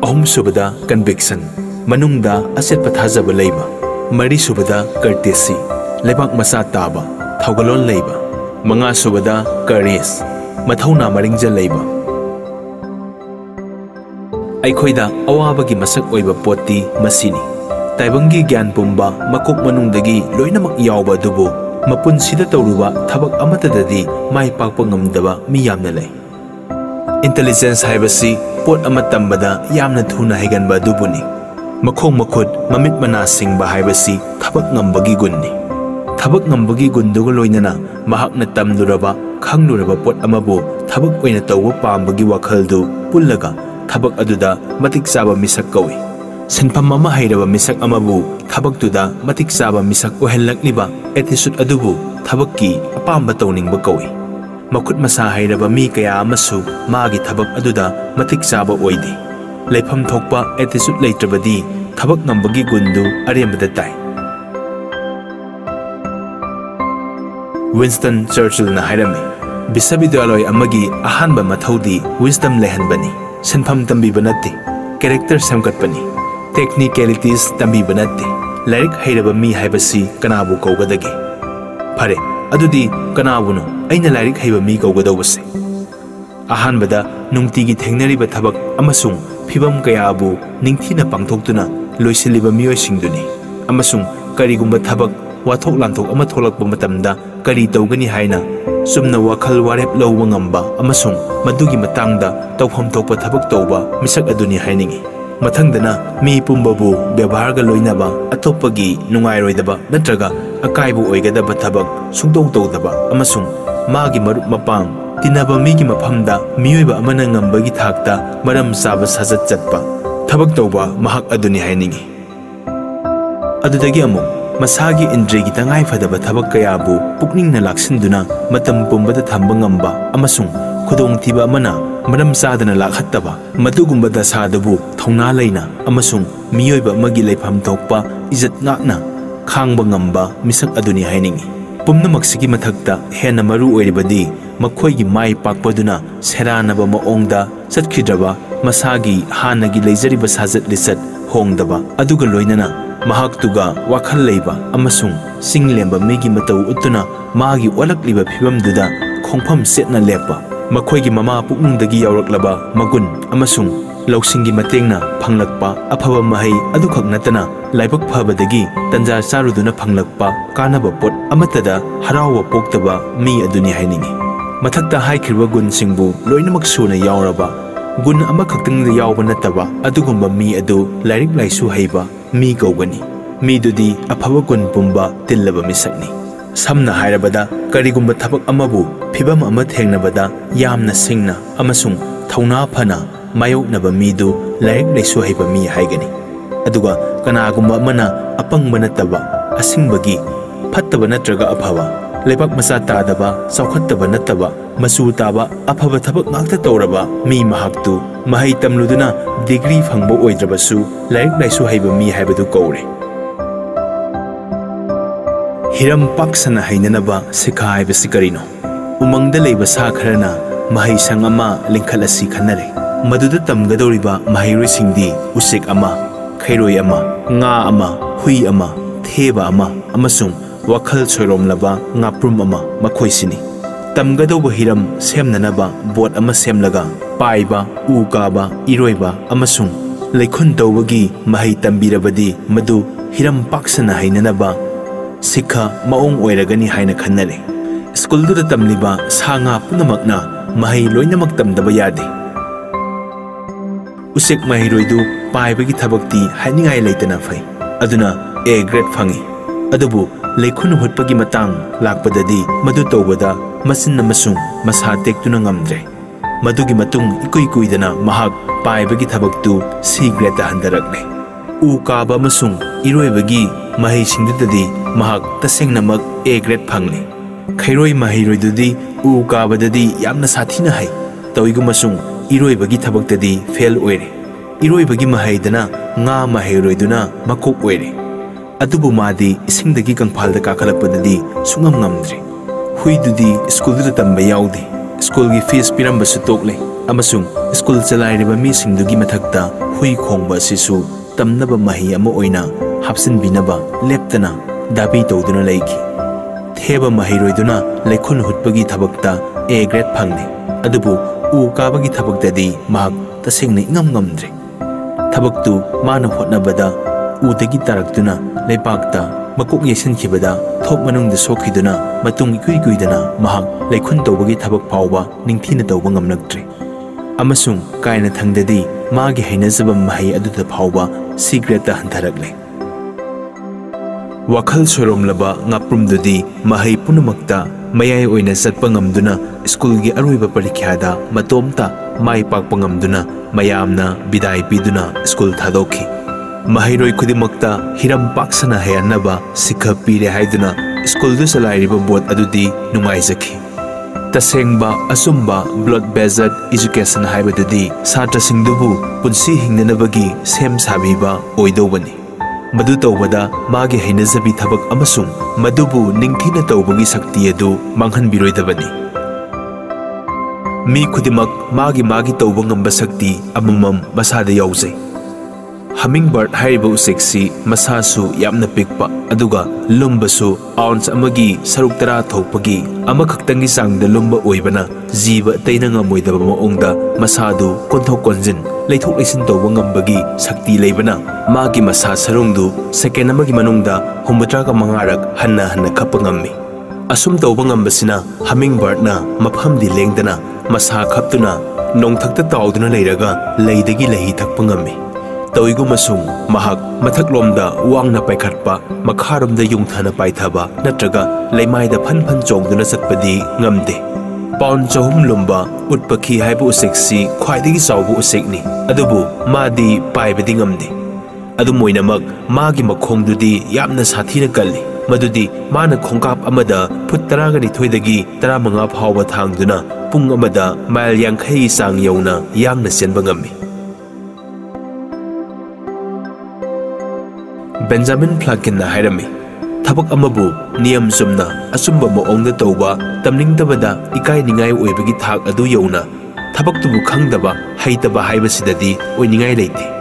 ꯑꯍꯨꯝꯁꯨꯕꯗ ꯀꯟꯚꯤꯛꯁꯟ ꯃꯅꯨꯡꯗ ꯑꯆꯦꯠꯄ ꯊꯥꯖꯕ ꯂꯩꯕ ꯃꯔꯤꯁꯨꯕꯗ ꯀꯔꯇꯦꯁꯤ ꯂꯩꯕꯥꯛ ꯃꯆꯥ ꯇꯥꯕ ꯊꯧꯒꯜꯂꯣꯟ ꯂꯩꯕ ꯃꯉꯥꯁꯨꯕꯗ ꯀꯔꯦꯖ ꯃꯊꯧꯅꯥ ꯃꯔꯤꯡꯖ ꯂꯩꯕ ꯑꯩꯈꯣꯏꯗ ꯑꯋꯥꯕꯒꯤ ꯃꯁꯛ ꯑꯣꯏꯕ ꯄꯣꯠꯇꯤ ꯃꯁꯤꯅꯤ ꯇꯥꯏꯕꯪꯒꯤ ꯒ꯭ꯌꯥꯟ ꯄꯨꯝꯕ ꯃꯀꯣꯛ ꯃꯅꯨꯡꯗꯒꯤ ꯂꯣꯏꯅꯃꯛ ꯌꯥꯎꯕ ꯑꯗꯨꯕꯨ ꯃꯄꯨꯟꯁꯤꯗ ꯇꯧꯔꯨꯕ ꯊꯕꯛ ꯑꯃꯠꯇꯗꯗꯤ ꯃꯥꯏ ꯄꯥꯛꯄ ꯉꯝꯗꯕ ꯃꯤ ꯌꯥꯝꯅ ꯂꯩ ꯏꯟꯇꯦꯂꯤꯖꯦꯟꯁ ꯍꯥꯏꯕꯁꯤ ꯄꯣꯠ ꯑꯃ ꯇꯝꯕꯗ ꯌꯥꯝꯅ ꯊꯨꯅ ꯍꯩꯒꯟꯕ ꯑꯗꯨꯕꯨꯅꯤ makhong makhut, mamit mana singba haibasi thabak ngambagi gunni. Thabak ngambagi gunduga loinana mahakna tamduraba khangluraba pot amabu thabak oina tawwa pambagi wakhaldu pullaga thabak aduda, matik saba misak kawi. Sinpham ama hairaba misak amabu thabak tuda matik saba misak ohellakniba attitude adubu, thabak ki apamba tawningba kawi. Makhut masa hairaba mi kaya amasu magi thabak aduda, matik saba oidi. लेफम थोपा attitude लेटबदी थबक नंबगी गुंदु अरेमद ताई Winston Churchill ना हायरमी विश्वविद्यालय अमगी अहानब मथौदी wisdom लेहनबनी सिनफम तंबीब नत्ते कैरेक्टर सेमकटपनी टेक्निकलिटीज तंबीब नत्ते लाइक हैरब मी हाइबसी कनाबु कौगदगे फरे कनाबुनो अइन लाइक हैब मी कौगदवसे अहानबदा नुंगतीगी थबक ꯐꯤꯚꯝ ꯀꯌꯥꯕꯨ ꯅꯤꯡꯊꯤꯅ ꯄꯥꯡꯊꯣꯛꯇꯨꯅ ꯂꯣꯏꯁꯤꯜꯂꯤꯕ ꯃꯤꯑꯣꯏꯁꯤꯡꯗꯨꯅꯤ ꯑꯃꯁꯨꯡ ꯀꯔꯤꯒꯨꯝꯕ ꯊꯕꯛ ꯋꯥꯊꯣꯛ ꯂꯥꯟꯊꯣꯛ ꯑꯃ ꯊꯣꯛꯂꯛꯄ ꯃꯇꯝꯗ ꯀꯔꯤ ꯇꯧꯒꯅꯤ ꯍꯥꯏꯅ ꯆꯨꯝꯅ ꯋꯥꯈꯜ ꯋꯥꯔꯦꯞ ꯂꯧꯕ ꯉꯝꯕ ꯑꯃꯁꯨꯡ ꯃꯗꯨꯒꯤ ꯃꯇꯥꯡꯗ ꯇꯧꯐꯝ ꯊꯣꯛꯄ ꯊꯕꯛ ꯇꯧꯕ ꯃꯤꯁꯛ ꯑꯗꯨꯅꯤ ꯍꯥꯏꯅꯤꯡꯏ ꯃꯊꯪꯗꯅ ꯃꯤ ꯄꯨꯝꯕꯕꯨ ꯕꯦꯕꯥꯔꯒ ꯂꯣꯏꯅꯕ ꯑꯇꯣꯞꯄꯒꯤ ꯅꯨꯡꯉꯥꯏꯔꯣꯏꯗꯕ ꯅꯠꯇ꯭ꯔꯒ ꯑꯀꯥꯏꯕ ꯑꯣꯏꯒꯗꯕ ꯊꯕꯛ ꯁꯨꯡꯇꯧ ꯇꯧꯗꯕ ꯑꯃꯁꯨꯡ ꯃꯥꯒꯤ ꯃꯔꯨꯞ ꯃꯄꯥꯡ ꯇꯤꯟꯅꯕ ꯃꯤꯒꯤ ꯃꯐꯝꯗ ꯃꯤꯑꯣꯏꯕ ꯑꯃꯅ ꯉꯝꯕꯒꯤ ꯊꯥꯛꯇ ꯃꯔꯝ ꯆꯥꯕ ꯁꯥꯖꯠ ꯆꯠꯄ ꯊꯕꯛ ꯇꯧꯕ ꯃꯍꯥꯛ ꯑꯗꯨꯅꯤ ꯍꯥꯏꯅꯤꯡꯏ ꯑꯗꯨꯗꯒꯤ ꯑꯃꯨꯛ ꯃꯁꯥꯒꯤ ꯏꯟꯗ꯭ꯔꯤꯒꯤ ꯇꯉꯥꯏꯐꯗꯕ ꯊꯕꯛ ꯀꯌꯥꯕꯨ ꯄꯨꯛꯅꯤꯡꯅ ꯂꯥꯛꯁꯤꯟꯗꯨꯅ ꯃꯇꯝ ꯄꯨꯝꯕꯗ ꯊꯝꯕ ꯉꯝꯕ ꯑꯃꯁꯨꯡ ꯈꯨꯗꯣꯡꯊꯤꯕ ꯑꯃꯅ ꯃꯔꯝ ꯆꯥꯗꯅ ꯂꯥꯛꯍꯠꯇꯕ ꯃꯗꯨꯒꯨꯝꯕ ꯗꯁꯥꯗꯨꯕꯨ ꯊꯧꯅꯥ ꯂꯩꯅ ꯑꯃꯁꯨꯡ ꯃꯤꯑꯣꯏꯕ ꯑꯃꯒꯤ ꯂꯩꯐꯝ ꯊꯣꯛꯄ ꯏꯖꯠ ꯉꯥꯛꯅ ꯈꯥꯡꯕ ꯉꯝꯕ ꯃꯤꯁꯛ ꯑꯗꯨꯅꯤ ꯍꯥꯏꯅꯤꯡꯏ ꯄꯨꯝꯅꯃꯛꯁꯤꯒꯤ ꯃꯊꯛꯇ ꯍꯦꯟꯅ ꯃꯔꯨ ꯑꯣꯏꯔꯤꯕꯗꯤ ꯃꯈꯣꯏꯒꯤ ꯃꯥꯏ ꯄꯥꯛꯄꯗꯨꯅ ꯁꯦꯔꯥꯟꯅꯕ ꯃꯑꯣꯡꯗ ꯆꯠꯈꯤꯗ꯭ꯔꯕ ꯃꯁꯥꯒꯤ ꯍꯥꯟꯅꯒꯤ ꯂꯩꯖꯔꯤꯕ ꯁꯥꯖꯠ ꯂꯤꯆꯠ ꯍꯣꯡꯗꯕ ꯑꯗꯨꯒ ꯂꯣꯏꯅꯅ ꯃꯍꯥꯛꯇꯨꯒ ꯋꯥꯈꯜ ꯂꯩꯕ ꯑꯃꯁꯨꯡ ꯆꯤꯡ ꯂꯦꯝꯕ ꯃꯤꯒꯤ ꯃꯇꯧ ꯎꯠꯇꯨꯅ ꯃꯥꯒꯤ ꯑꯣꯜꯂꯛꯂꯤꯕ ꯐꯤꯕꯝꯗꯨꯗ ꯈꯣꯡꯐꯝ ꯆꯦꯠꯅ ꯂꯦꯞꯄ ꯃꯈꯣꯏꯒꯤ ꯃꯃꯥ ꯄꯨꯛꯅꯨꯡꯗꯒꯤ ꯌꯥꯎꯔꯛꯂꯕ ꯃꯒꯨꯟ ꯑꯃꯁꯨꯡ ꯂꯧꯁꯤꯡꯒꯤ ꯃꯇꯦꯡꯅ ꯐꯪꯂꯛꯄ ꯑꯐꯕ ꯃꯍꯩ ꯑꯗꯨꯈꯛ ꯅꯠꯇꯅ ꯂꯥꯏꯕꯛ ꯐꯕꯗꯒꯤ ꯇꯟꯖꯥ ꯆꯥꯔꯨꯗꯨꯅ ꯐꯪꯂꯛꯄ ꯀꯥꯟꯅꯕ ꯄꯣꯠ ꯑꯃꯠꯇꯗ ꯍꯔꯥꯎꯕ ꯄꯣꯛꯇꯕ ꯃꯤ ꯑꯗꯨꯅꯤ ꯍꯥꯏꯅꯤꯡꯏ ꯃꯊꯛꯇ ꯍꯥꯏꯈꯤꯕ ꯒꯨꯟꯁꯤꯡꯕꯨ ꯂꯣꯏꯅꯃꯛ ꯁꯨꯅ ꯌꯥꯎꯔꯕ ꯒꯨꯟ ꯑꯃꯈꯛꯇꯪꯗ ꯌꯥꯎꯕ ꯅꯠꯇꯕ ꯑꯗꯨꯒꯨꯝꯕ ꯃꯤ ꯑꯗꯨ ꯂꯥꯏꯔꯤꯛ ꯂꯥꯏꯁꯨ ꯍꯩꯕ ꯃꯤ ꯀꯧꯒꯅꯤ ꯃꯤꯗꯨꯗꯤ ꯑꯐꯕ ꯒꯨꯟ ꯄꯨꯝꯕ ꯇꯤꯜꯂꯕ ꯃꯤꯁꯛꯅꯤ ꯁꯝꯅ ꯍꯥꯏꯔꯕꯗ ꯀꯔꯤꯒꯨꯝꯕ ꯊꯕꯛ ꯑꯃꯕꯨ ꯐꯤꯚꯝ ꯑꯃ ꯊꯦꯡꯅꯕꯗ ꯌꯥꯝꯅ ꯁꯤꯡꯅ ꯑꯃꯁꯨꯡ ꯊꯧꯅꯥ ꯐꯅ ꯃꯥꯌꯣꯛꯅꯕ ꯃꯤꯗꯨ ꯂꯥꯏꯔꯤꯛ ꯂꯥꯏꯁꯨ ꯍꯩꯕ ꯃꯤ ꯍꯥꯏꯒꯅꯤ ꯑꯗꯨꯒ ꯀꯅꯥꯒꯨꯝꯕ ꯑꯃꯅ ꯑꯄꯪꯕ ꯅꯠꯇꯕ ꯑꯁꯤꯡꯕꯒꯤ ꯐꯠꯇꯕ ꯅꯠꯇ꯭ꯔꯒ ꯑꯐꯕ ꯂꯩꯕꯥꯛ ꯃꯆꯥ ꯇꯥꯗꯕ ꯆꯥꯎꯈꯠꯇꯕ ꯅꯠꯇꯕ ꯃꯆꯨ ꯇꯥꯕ ꯑꯐꯕ ꯊꯕꯛ ꯉꯥꯛꯇ ꯇꯧꯔꯕ ꯃꯤ ꯃꯍꯥꯛꯇꯨ ꯃꯍꯩ ꯇꯝꯂꯨꯗꯨꯅ ꯗꯤꯒ꯭ꯔꯤ ꯐꯪꯕ ꯑꯣꯏꯗ꯭ꯔꯕꯁꯨ ꯂꯥꯏꯔꯤꯛ ꯂꯥꯏꯁꯨ ꯍꯩꯕ ꯃꯤ ꯍꯥꯏꯕꯗꯨ ꯀꯧꯔꯦ ꯍꯤꯔꯝ ꯄꯥꯛꯁꯅ ꯍꯩꯅꯅꯕ ꯁꯤꯈꯥ ꯍꯥꯏꯕꯁꯤ ꯀꯔꯤꯅꯣ ꯎꯃꯪꯗ ꯂꯩꯕ ꯁꯥ ꯈꯔꯅ ꯃꯍꯩꯁꯪ ꯑꯃ ꯂꯤꯡꯈꯠꯂꯁꯤ ꯈꯟꯅꯔꯦ ꯃꯗꯨꯗ ꯇꯝꯒꯗꯧꯔꯤꯕ ꯃꯍꯩꯔꯣꯏꯁꯤꯡꯗꯤ ꯎꯆꯦꯛ ꯑꯃ ꯈꯩꯔꯣꯏ ꯑꯃ ꯉꯥ ꯑꯃ ꯍꯨꯏ ꯑꯃ ꯊꯦꯕ ꯑꯃ ꯑꯃꯁꯨꯡ ꯋꯥꯈꯜ ꯁꯣꯏꯔꯣꯝꯂꯕ ꯉꯥꯄ꯭ꯔꯨꯝ ꯑꯃ ꯃꯈꯣꯏꯁꯤꯅꯤ ꯇꯝꯒꯗꯧꯕ ꯍꯤꯔꯝ ꯁꯦꯝꯅꯅꯕ ꯕꯣꯠ ꯑꯃ ꯁꯦꯝꯂꯒ ꯄꯥꯏꯕ ꯎ ꯀꯥꯕ ꯏꯔꯣꯏꯕ ꯑꯃꯁꯨꯡ ꯂꯩꯈꯨꯟ ꯇꯧꯕꯒꯤ ꯃꯍꯩ ꯇꯝꯕꯤꯔꯕꯗꯤ ꯃꯗꯨ ꯍꯤꯔꯝ ꯄꯥꯛꯁꯅ ꯍꯩꯅꯅꯕ ꯁꯤꯈꯥ ꯃꯑꯣꯡ ꯑꯣꯏꯔꯒꯅꯤ ꯍꯥꯏꯅ ꯈꯟꯅꯔꯦ ꯁ꯭ꯀꯨꯜꯗꯨꯗ ꯇꯝꯂꯤꯕ ꯁꯥ ꯉꯥ ꯄꯨꯝꯅꯃꯛꯅ ꯃꯍꯩ ꯂꯣꯏꯅꯃꯛ ꯇꯝꯗꯕ ꯌꯥꯗꯦ ꯎꯆꯦꯛ ꯃꯍꯩꯔꯣꯏꯗꯨ ꯄꯥꯏꯕꯒꯤ ꯊꯕꯛꯇꯤ ꯍꯥꯏꯅꯤꯡꯉꯥꯏ ꯂꯩꯇꯅ ꯐꯩ ꯑꯗꯨꯅ ꯑꯦ ꯒ꯭ꯔꯦꯗ ꯐꯪꯏ ꯑꯗꯨꯕꯨ ꯂꯩꯈꯨꯟ ꯍꯨꯠꯄꯒꯤ ꯃꯇꯥꯡ ꯂꯥꯛꯄꯗꯗꯤ ꯃꯗꯨ ꯇꯧꯕꯗ ꯃꯆꯤꯟ ꯑꯃꯁꯨꯡ ꯃꯁꯥ ꯇꯦꯛꯇꯨꯅ ꯉꯝꯗ꯭ꯔꯦ ꯃꯗꯨꯒꯤ ꯃꯇꯨꯡ ꯏꯀꯨꯏ ꯀꯨꯏꯗꯅ ꯃꯍꯥꯛ ꯄꯥꯏꯕꯒꯤ ꯊꯕꯛꯇꯨ ꯁꯤ ꯒ꯭ꯔꯦꯗꯇ ꯍꯟꯊꯔꯛꯂꯦ ꯎ ꯀꯥꯕ ꯑꯃꯁꯨꯡ ꯏꯔꯣꯏꯕꯒꯤ ꯃꯍꯩꯁꯤꯡꯗꯨꯗꯗꯤ ꯃꯍꯥꯛ ꯇꯁꯦꯡꯅꯃꯛ ꯑꯦ ꯒ꯭ꯔꯦꯗ ꯐꯪꯂꯤ ꯈꯩꯔꯣꯏ ꯃꯍꯩꯔꯣꯏꯗꯨꯗꯤ ꯎ ꯀꯥꯕꯗꯗꯤ ꯌꯥꯝꯅ ꯁꯥꯊꯤꯅ ꯍꯩ ꯇꯧꯏꯒꯨꯝꯕꯁꯨꯡ ꯏꯔꯣꯏꯕꯒꯤ ꯊꯕꯛꯇꯗꯤ ꯐꯦꯜ ꯑꯣꯏꯔꯦ ꯏꯔꯣꯏꯕꯒꯤ ꯃꯍꯩꯗꯅ ꯉꯥ ꯃꯍꯩꯔꯣꯏꯗꯨꯅ ꯃꯀꯣꯛ ꯑꯣꯏꯔꯦ ꯑꯗꯨꯕꯨ ꯃꯥꯗꯤ ꯏꯁꯤꯡꯗꯒꯤ ꯀꯪꯐꯥꯜꯗ ꯀꯥꯈꯠꯂꯛꯄꯗꯗꯤ ꯁꯨꯡꯉꯝ ꯉꯝꯗ꯭ꯔꯦ ꯍꯨꯏꯗꯨꯗꯤ ꯁ꯭ꯀꯨꯜꯗꯨꯗ ꯇꯝꯕ ꯌꯥꯎꯗꯦ ꯁ꯭ꯀꯨꯜꯒꯤ ꯐꯤꯁ ꯄꯤꯔꯝꯕꯁꯨ ꯇꯣꯛꯂꯦ ꯑꯃꯁꯨꯡ ꯁ꯭ꯀꯨꯜ ꯆꯂꯥꯏꯔꯤꯕ ꯃꯤꯁꯤꯡꯗꯨꯒꯤ ꯃꯊꯛꯇ ꯍꯨꯏ ꯈꯣꯡꯕ ꯑꯁꯤꯁꯨ ꯇꯝꯅꯕ ꯃꯍꯩ ꯑꯃ ꯑꯣꯏꯅ ꯍꯥꯞꯆꯤꯟꯕꯤꯅꯕ ꯂꯦꯞꯇꯅ ꯗꯥꯕꯤ ꯇꯧꯗꯨꯅ ꯂꯩꯈꯤ ꯊꯦꯕ ꯃꯍꯩꯔꯣꯏꯗꯨꯅ ꯂꯩꯈꯨꯟ ꯍꯨꯠꯄꯒꯤ ꯊꯕꯛꯇ ꯑꯦ ꯒ꯭ꯔꯦꯗ ꯐꯪꯂꯦ ꯑꯗꯨꯕꯨ ꯎ ꯀꯥꯕꯒꯤ ꯊꯕꯛꯇꯗꯤ ꯃꯍꯥꯛ ꯇꯁꯦꯡꯅ ꯏꯉꯝ ꯉꯝꯗ꯭ꯔꯦ ꯊꯕꯛꯇꯨ ꯃꯥꯅ ꯍꯣꯠꯅꯕꯗ ꯎꯗꯒꯤ ꯇꯥꯔꯛꯇꯨꯅ ꯂꯩꯕꯥꯛꯇ ꯃꯀꯣꯛ ꯌꯩꯁꯤꯟꯈꯤꯕꯗ ꯊꯣꯛ ꯃꯅꯨꯡꯗ ꯁꯣꯛꯈꯤꯗꯨꯅ ꯃꯇꯨꯡ ꯏꯀꯨꯏ ꯀꯨꯏꯗꯅ ꯃꯍꯥꯛ ꯂꯩꯈꯨꯟ ꯇꯧꯕꯒꯤ ꯊꯕꯛ ꯐꯥꯎꯕ ꯅꯤꯡꯊꯤꯅ ꯇꯧꯕ ꯉꯝꯂꯛꯇ꯭ꯔꯦ ꯑꯃꯁꯨꯡ ꯀꯥꯏꯅ ꯊꯪꯗꯗꯤ ꯃꯥꯒꯤ ꯍꯩꯅꯖꯕ ꯃꯍꯩ ꯑꯗꯨꯗ ꯐꯥꯎꯕ ꯁꯤ ꯒ꯭ꯔꯦꯗꯇ ꯍꯟꯊꯔꯛꯂꯦ ꯋꯥꯈꯜ ꯁꯣꯏꯔꯣꯝꯂꯕ ꯉꯥꯄ꯭ꯔꯨꯝꯗꯨꯗꯤ ꯃꯍꯩ ꯄꯨꯝꯅꯃꯛꯇ ꯃꯌꯥꯏ ꯑꯣꯏꯅ ꯆꯠꯄ ꯉꯝꯗꯨꯅ ꯁ꯭ꯀꯨꯜꯒꯤ ꯑꯔꯣꯏꯕ ꯄꯔꯤꯈ꯭ꯌꯥꯗ ꯃꯇꯣꯝꯇ ꯃꯥꯏ ꯄꯥꯛꯄ ꯉꯝꯗꯨꯅ ꯃꯌꯥꯝꯅ ꯕꯤꯗꯥꯏ ꯄꯤꯗꯨꯅ ꯁ꯭ꯀꯨꯜ ꯊꯥꯗꯣꯛꯈꯤ ꯃꯍꯩꯔꯣꯏ ꯈꯨꯗꯤꯡꯃꯛꯇ ꯍꯤꯔꯝ ꯄꯥꯛꯁꯅ ꯍꯩꯍꯟꯅꯕ ꯁꯤꯈ ꯄꯤꯔꯦ ꯍꯥꯏꯗꯨꯅ ꯁ꯭ꯀꯨꯜꯗꯨ ꯆꯂꯥꯏꯔꯤꯕ ꯕꯣꯠ ꯑꯗꯨꯗꯤ ꯅꯨꯡꯉꯥꯏꯖꯈꯤ ꯇꯁꯦꯡꯕ ꯑꯆꯨꯝꯕ ꯕ꯭ꯂꯣꯠ ꯕꯦꯖꯠ ꯏꯖꯨꯀꯦꯁꯟ ꯍꯥꯏꯕꯗꯨꯗꯤ ꯁꯥꯇ꯭ꯔꯁꯤꯡꯗꯨꯕꯨ ꯄꯨꯟꯁꯤ ꯍꯤꯡꯅꯅꯕꯒꯤ ꯁꯦꯝ ꯁꯥꯕꯤꯕ ꯑꯣꯏꯗꯧꯕꯅꯤ ꯃꯗꯨ ꯇꯧꯕꯗ ꯃꯥꯒꯤ ꯍꯩꯅꯖꯕꯤ ꯊꯕꯛ ꯑꯃꯁꯨꯡ ꯃꯗꯨꯕꯨ ꯅꯤꯡꯊꯤꯅ ꯇꯧꯕꯒꯤ ꯁꯛꯇꯤ ꯑꯗꯨ ꯃꯥꯡꯍꯟꯕꯤꯔꯣꯏꯗꯕꯅꯤ ꯃꯤ ꯈꯨꯗꯤꯡꯃꯛ ꯃꯥꯒꯤ ꯃꯥꯒꯤ ꯇꯧꯕ ꯉꯝꯕ ꯁꯛꯇꯤ ꯑꯃꯃꯝ ꯃꯁꯥꯗ ꯌꯥꯎꯖꯩ ꯍꯃꯤꯡꯕꯔꯠ ꯍꯥꯏꯔꯤꯕ ꯎꯆꯦꯛꯁꯤ ꯃꯁꯥꯁꯨ ꯌꯥꯝꯅ ꯄꯤꯛꯄ ꯑꯗꯨꯒ ꯂꯨꯝꯕꯁꯨ ꯑꯥꯎꯟꯁ ꯑꯃꯒꯤ ꯁꯔꯨꯛ ꯇꯔꯥ ꯊꯣꯛꯄꯒꯤ ꯑꯃꯈꯛꯇꯪꯒꯤ ꯆꯥꯡꯗ ꯂꯨꯝꯕ ꯑꯣꯏꯕꯅ ꯖꯤꯕ ꯑꯇꯩꯅ ꯉꯝꯃꯣꯏꯗꯕ ꯃꯑꯣꯡꯗ ꯃꯁꯥꯗꯨ ꯀꯣꯟꯊꯣꯛ ꯀꯣꯟꯖꯤꯟ ꯂꯩꯊꯣꯛ ꯂꯩꯁꯤꯟ ꯇꯧꯕ ꯉꯝꯕꯒꯤ ꯁꯛꯇꯤ ꯂꯩꯕꯅ ꯃꯥꯒꯤ ꯃꯁꯥ ꯁꯔꯨꯡꯗꯨ ꯁꯦꯀꯦꯟ ꯑꯃꯒꯤ ꯃꯅꯨꯡꯗ ꯍꯨꯝꯐꯨꯇꯔꯥꯒ ꯃꯉꯥꯔꯛ ꯍꯟꯅ ꯍꯟꯅ ꯈꯞꯄ ꯉꯝꯃꯤ ꯑꯁꯨꯝ ꯇꯧꯕ ꯉꯝꯕꯁꯤꯅ ꯍꯃꯤꯡꯕꯔꯠꯅ ꯃꯐꯝꯗꯤ ꯂꯦꯡꯗꯅ ꯃꯁꯥ ꯈꯞꯇꯨꯅ ꯅꯣꯡꯊꯛꯇ ꯇꯥꯎꯗꯨꯅ ꯂꯩꯔꯒ ꯂꯩꯗꯒꯤ ꯂꯩꯍꯤ ꯊꯛꯄ ꯉꯝꯃꯤ ꯇꯧꯏꯒꯨꯝꯕꯁꯨꯡ ꯃꯍꯥꯛ ꯃꯊꯛꯂꯣꯝꯗ ꯋꯥꯡꯅ ꯄꯥꯏꯈꯠꯄ ꯃꯈꯥꯔꯣꯝꯗ ꯌꯨꯡꯊꯅ ꯄꯥꯏꯊꯕ ꯅꯠꯇ꯭ꯔꯒ ꯂꯩꯃꯥꯏꯗ ꯐꯟ ꯐꯟ ꯆꯣꯡꯗꯨꯅ ꯆꯠꯄꯗꯤ ꯉꯝꯗꯦ ꯄꯥꯎꯟ ꯆꯍꯨꯝ ꯂꯨꯝꯕ ꯎꯠꯄꯈꯤ ꯍꯥꯏꯕ ꯎꯆꯦꯛꯁꯤ ꯈ꯭ꯋꯥꯏꯗꯒꯤ ꯆꯥꯎꯕ ꯎꯆꯦꯛꯅꯤ ꯑꯗꯨꯕꯨ ꯃꯥꯗꯤ ꯄꯥꯏꯕꯗꯤ ꯉꯝꯗꯦ ꯑꯗꯨꯝ ꯑꯣꯏꯅꯃꯛ ꯃꯥꯒꯤ ꯃꯈꯣꯡꯗꯨꯗꯤ ꯌꯥꯝꯅ ꯁꯥꯊꯤꯅ ꯀꯜꯂꯤ ꯃꯗꯨꯗꯤ ꯃꯥꯅ ꯈꯣꯡꯀꯥꯞ ꯑꯃꯗ ꯐꯨꯠ ꯇꯔꯥꯒ ꯅꯤꯊꯣꯏꯗꯒꯤ ꯇꯔꯥꯃꯉꯥ ꯐꯥꯎꯕ ꯊꯥꯡꯗꯨꯅ ꯄꯨꯡ ꯑꯃꯗ ꯃꯥꯏꯜ ꯌꯥꯡꯈꯩꯒꯤ ꯆꯥꯡ ꯌꯧꯅ ꯌꯥꯡꯅ ꯆꯦꯟꯕ ꯉꯝꯃꯤ Benjamin Plunkin na hairami. Thabak amabu, niyam sumna asumba maong na tawba tamling tabada ikay ningay uibagi thak adu yawna thabak tubu khangdaba, haitaba haibasidadi oiningay leite.